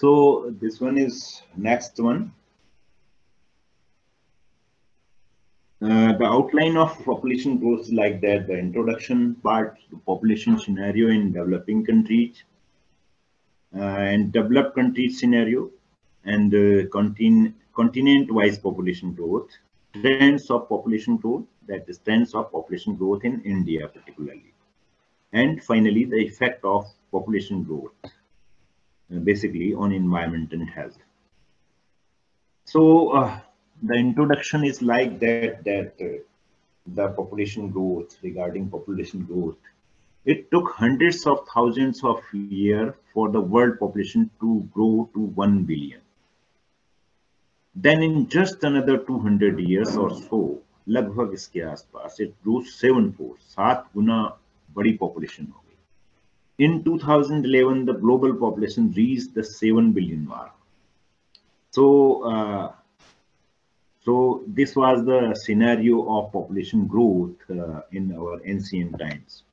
So this one is next one. Uh, the outline of population growth is like that. The introduction part, the population scenario in developing countries uh, and developed countries scenario and uh, continent, continent-wise population growth, trends of population growth, that is trends of population growth in India particularly. And finally, the effect of population growth, basically on environment and health. So uh, the introduction is like that, that uh, the population growth, regarding population growth, it took hundreds of thousands of years for the world population to grow to 1 billion. Then in just another 200 years or so, लगभग इसके आसपास it grew seven fold, सात गुना बड़ी population हो गई. in 2011, the global population reached the 7 billion mark. So, uh, so this was the scenario of population growth uh, in our ancient times.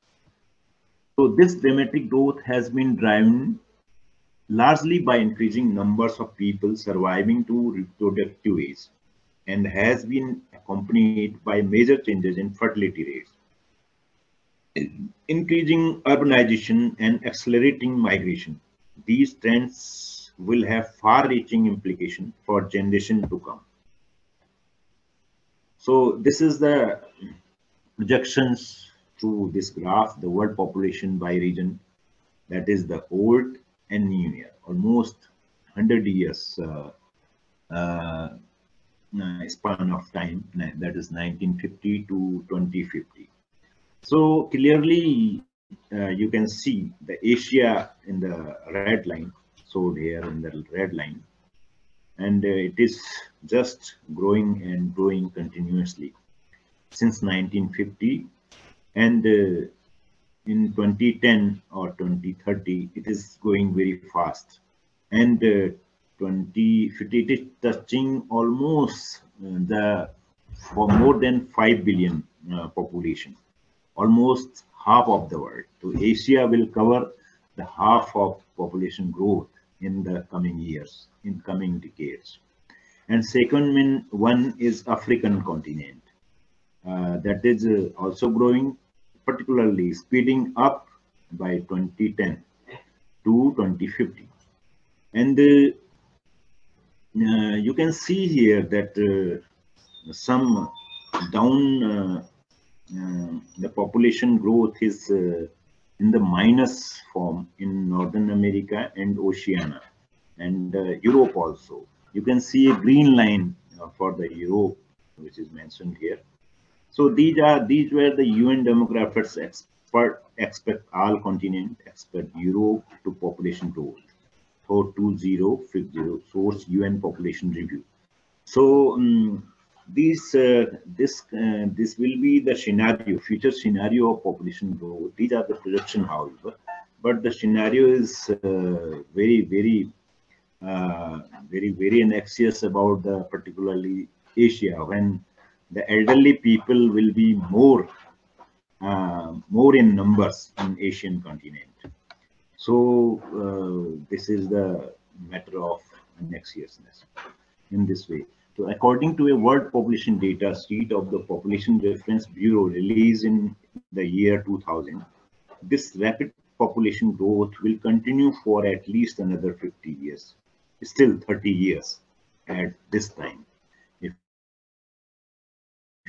So this dramatic growth has been driven largely by increasing numbers of people surviving to reproductive age and has been accompanied by major changes in fertility rates. Increasing urbanization and accelerating migration. These trends will have far-reaching implications for generation to come. So this is the projections through this graph, the world population by region, that is the old and new year, almost 100 years uh, uh, span of time, that is 1950 to 2050. So clearly, uh, you can see the Asia in the red line, showed here in the red line, and uh, it is just growing and growing continuously since 1950 and uh, in 2010 or 2030 it is going very fast. And uh, 2050 it is touching almost uh, the for more than 5 billion uh, population almost half of the world so asia will cover the half of population growth in the coming years, in coming decades. And second one is African continent. Uh, that is uh, also growing, particularly speeding up by 2010 to 2050. And uh, uh, you can see here that uh, some down uh, the population growth is in the minus form in Northern America and Oceania and uh, Europe also. You can see a green line uh, for the Europe, which is mentioned here. So these are these were the UN demographers expert expect all continent expect Europe to population growth for 2050 source UN population review. So um, these uh, this uh, this will be the scenario future scenario of population growth. These are the projection however but the scenario is uh, very very very very anxious about the particularly asia when the elderly people will be more uh, more in numbers in asian continent. So uh, this is the matter of anxiousness in this way so according to a world population data sheet of the Population Reference Bureau released in the year 2000, this rapid population growth will continue for at least another 50 years, still 30 years at this time. If,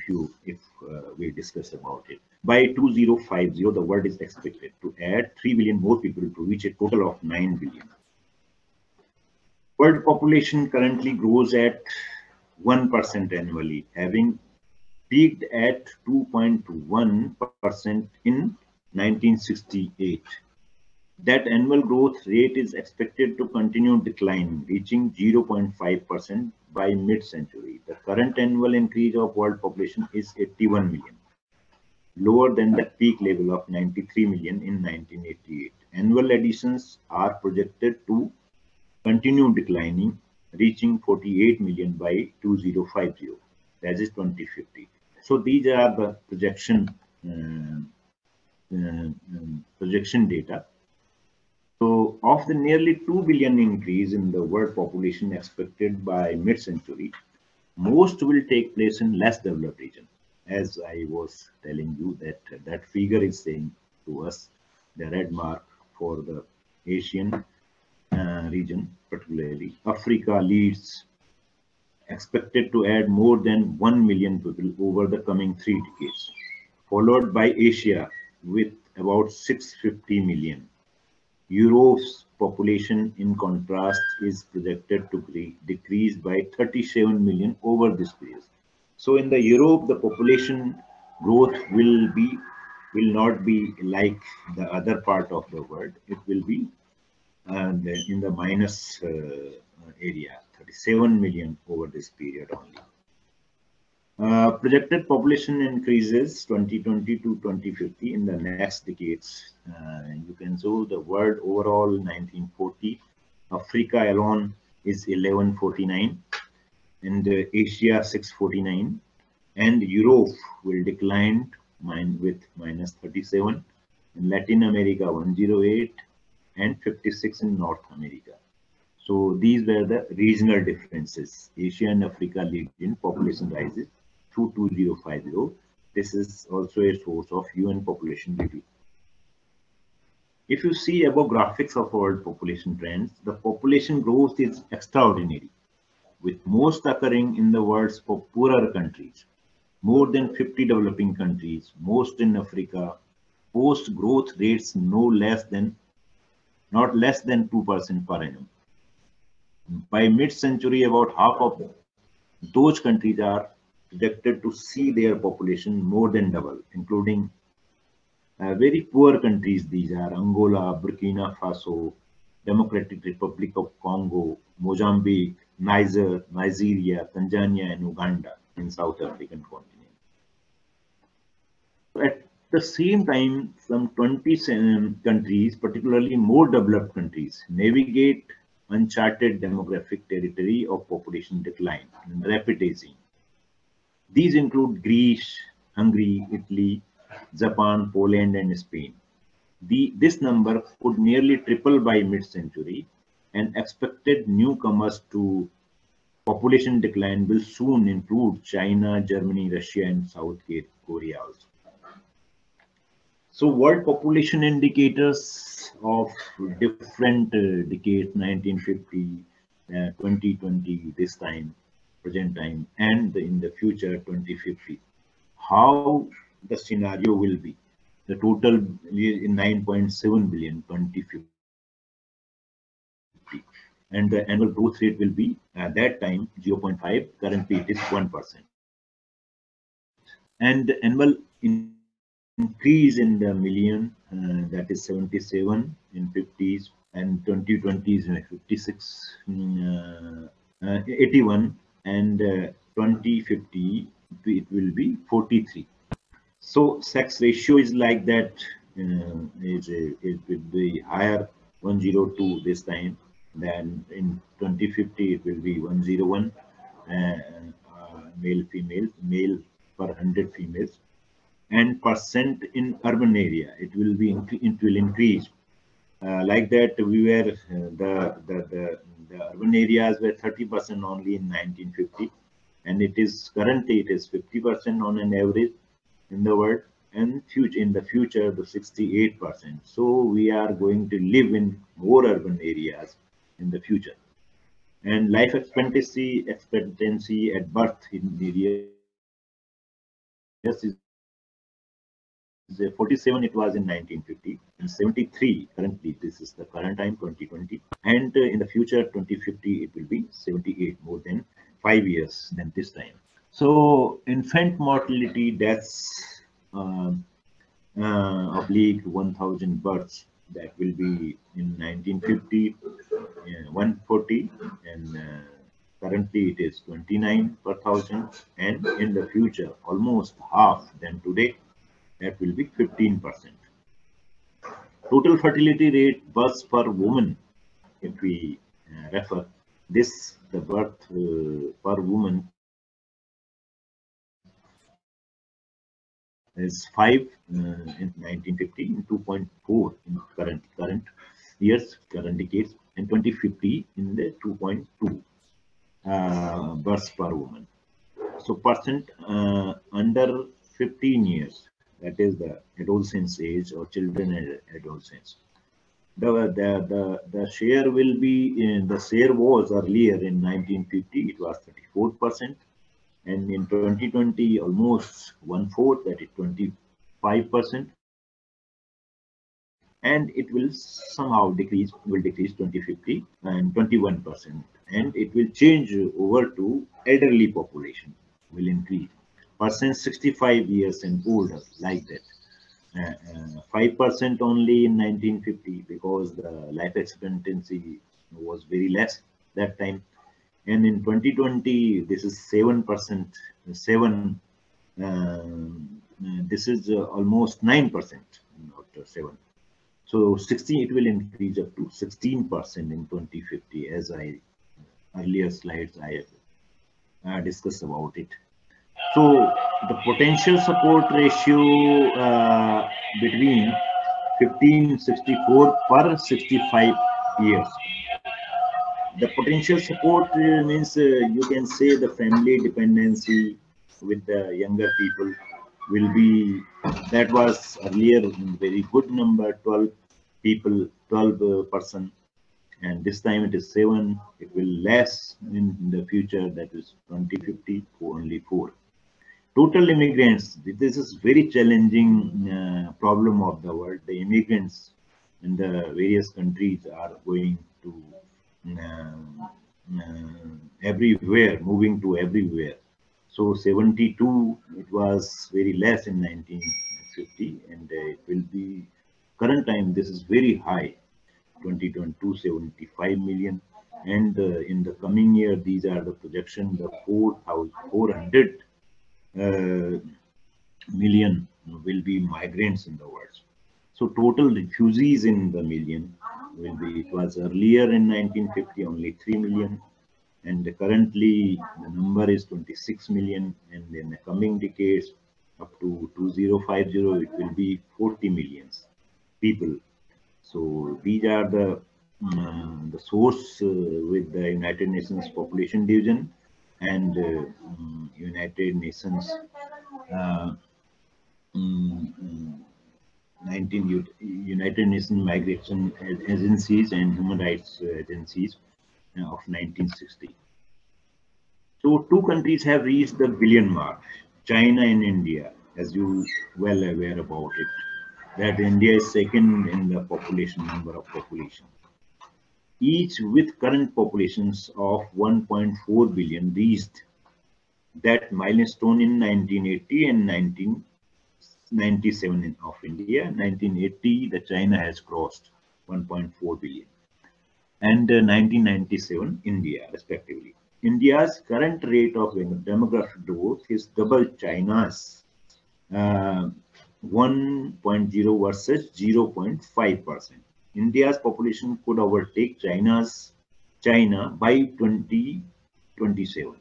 you, if uh, we discuss about it. By 2050, the world is expected to add 3 billion more people to reach a total of 9 billion. World population currently grows at 1% annually, having peaked at 2.1% in 1968. That annual growth rate is expected to continue declining, reaching 0.5% by mid-century. The current annual increase of world population is 81 million, lower than the peak level of 93 million in 1988. Annual additions are projected to continue declining reaching 48 million by 2050 that is 2050 so these are the projection uh, projection data. So Of the nearly 2 billion increase in the world population expected by mid-century, most will take place in less developed region. As I was telling you that that figure is saying to us the red mark for the Asian Uh, region, particularly Africa leads expected to add more than 1 million people over the coming three decades, followed by Asia with about 650 million Europe's population, in contrast, is projected to decrease by 37 million over this period. So in the Europe, the population growth will be will not be like the other part of the world. It will be uh, in the minus uh, area, 37 million over this period only. Uh, projected population increases 2020 to 2050 in the next decades. Uh, you can show the world overall 1940. Africa alone is 1149 and uh, Asia 649 and Europe will decline mine with minus 37 in Latin America 108 and 56 in North America. So these were the regional differences. Asia and Africa lead in population rises through 2050. This is also a source of UN population review. If you see above graphics of world population trends, the population growth is extraordinary, with most occurring in the world's poorer countries. More than 50 developing countries, most in Africa, post growth rates no less than not less than 2% per annum. By mid-century, about half of those countries are projected to see their population more than double, including uh, very poor countries. These are Angola, Burkina Faso, Democratic Republic of Congo, Mozambique, Niger, Nigeria, Tanzania, and Uganda in South African continent. At the same time, some 20 um, countries, particularly more developed countries, navigate uncharted demographic territory of population decline and rapid aging. These include Greece, Hungary, Italy, Japan, Poland, and Spain. The, this number could nearly triple by mid-century and expected newcomers to population decline will soon include China, Germany, Russia, and South Korea also. So world population indicators of different uh, decades, 1950, uh, 2020, this time, present time and in the future 2050 how the scenario will be? The total is 9.7 billion 2050 and the annual growth rate will be at that time 0.5 currently it is 1 percent. And the annual in increase in the million uh, that is 77 in 50s and 2020 is 56 uh, uh, 81 and uh, 2050 it will be 43 so sex ratio is like that uh, is a, it will be higher 102 this time then in 2050 it will be 101 uh, uh, male female male per 100 females and percent in urban area. It will be it will increase. Uh, like that we were uh, the, the the the urban areas were 30% only in 1950 and it is currently it is 50% on an average in the world and future in the future the 68% so we are going to live in more urban areas in the future. And life expectancy expectancy at birth in the areas is 47 it was in 1950 and 73 currently this is the current time 2020 and uh, in the future 2050 it will be 78 more than five years than this time. So infant mortality deaths um, uh, oblique 1000 births that will be in 1950 uh, 140 and uh, currently it is 29 per thousand. And in the future almost half than today that will be 15%. Total fertility rate births per woman, if we uh, refer this, the birth uh, per woman is 5 uh, in 1950 and 2.4 in current current years. Current decades, and 2050 in the 2.2 uh, births per woman. So percent uh, under 15 years, that is the adolescence age or children and adolescence. The, the, the, the share will be, in, the share was earlier in 1950, it was 34%. And in 2020, almost one fourth, that is 25% and it will somehow decrease will decrease 2050 and 21 percent and it will change over to elderly population will increase percent 65 years and older like that. Uh, uh, five uh, only in 1950 because the life expectancy was very less that time. And in 2020 this is seven percent seven um, uh, this is uh, almost nine percent not seven. So 16, it will increase up to 16% in 2050 as I earlier slides I have uh, discussed about it. So the potential support ratio uh, between 1564 per 65 years. The potential support uh, means uh, you can say the family dependency with the younger people will be that was earlier very good number 12 people 12 uh, person and this time it is 7 it will less in the future that is 2050 only 4 total immigrants this is very challenging uh, problem of the world. The immigrants in the various countries are going to uh, uh, everywhere moving to everywhere. So 72 it was very less in 1950 and uh, it will be current time this is very high 2022 75 million. And uh, in the coming year these are the projection the 400 uh, million will be migrants in the world so total refugees in the million will be it was earlier in 1950 only 3 million and currently the number is 26 million and in the coming decades up to 2050 it will be 40 millions people. So these are the um, the source uh, with the United Nations Population Division and uh, um, United Nations uh, um, 19 United Nations Migration Agencies and Human Rights Agencies of 1960. So two countries have reached the billion mark, China and India, as you well aware about it that India is second in the population number of population. Each with current populations of 1.4 billion reached that milestone in 1980 and 1997 of India. 1980, the China has crossed 1.4 billion. And uh, 1997, India, respectively. India's current rate of demographic growth is double China's uh, 1.0 versus 0.5 percent. India's population could overtake China's China by 2027.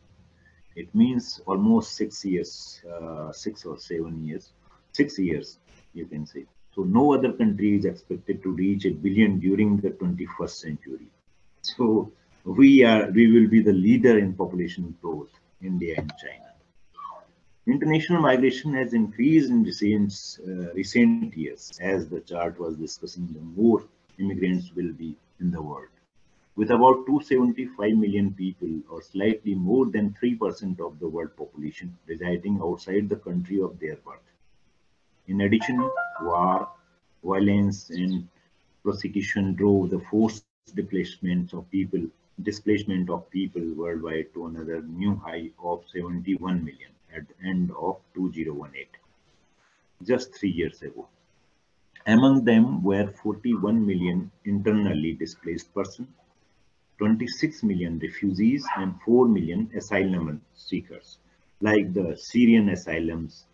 It means almost six years, uh, six or seven years, six years, you can say. So no other country is expected to reach a billion during the 21st century. So we are, we will be the leader in population growth, India and China. International migration has increased in recent, uh, recent years. As the chart was discussing, the more immigrants will be in the world. With about 275 million people, or slightly more than 3% of the world population, residing outside the country of their birth. In addition, war, violence, and prosecution drove the forced displacement of people displacement of people worldwide to another new high of 71 million at the end of 2018, just three years ago. Among them were 41 million internally displaced persons, 26 million refugees, and 4 million asylum seekers, like the Syrian asylums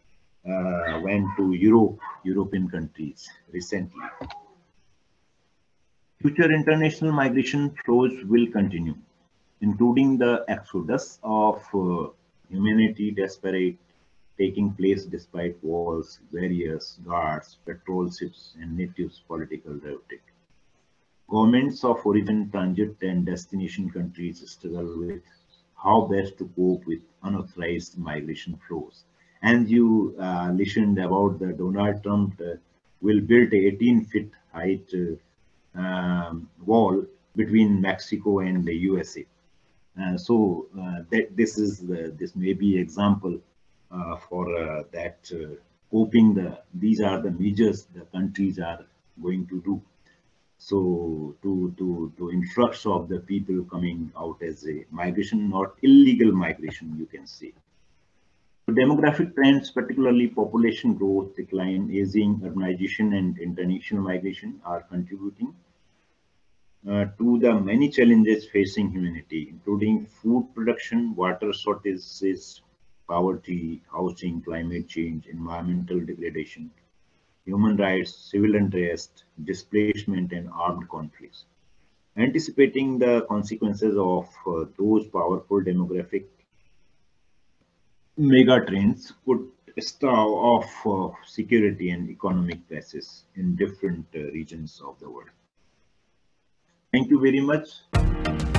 uh, went to Europe, European countries recently. Future international migration flows will continue, including the exodus of uh, humanity desperate, taking place despite walls, barriers, guards, patrol ships, and natives' political rhetoric. governments of origin, transit, and destination countries struggle with how best to cope with unauthorized migration flows. And you uh, listened about the Donald Trump uh, will build a 18 feet height uh, um, wall between Mexico and the USA. Uh, so uh, that this is this may be example Uh, for uh, that uh, coping the these are the measures the countries are going to do. So to to to influx of the people coming out as a migration not illegal migration you can say. Demographic trends particularly population growth decline aging urbanization and international migration are contributing uh, to the many challenges facing humanity including food production water shortages poverty housing climate change environmental degradation human rights, civil unrest, displacement, and armed conflicts. Anticipating the consequences of uh, those powerful demographic mega trends could stave off uh, security and economic crisis in different uh, regions of the world. Thank you very much.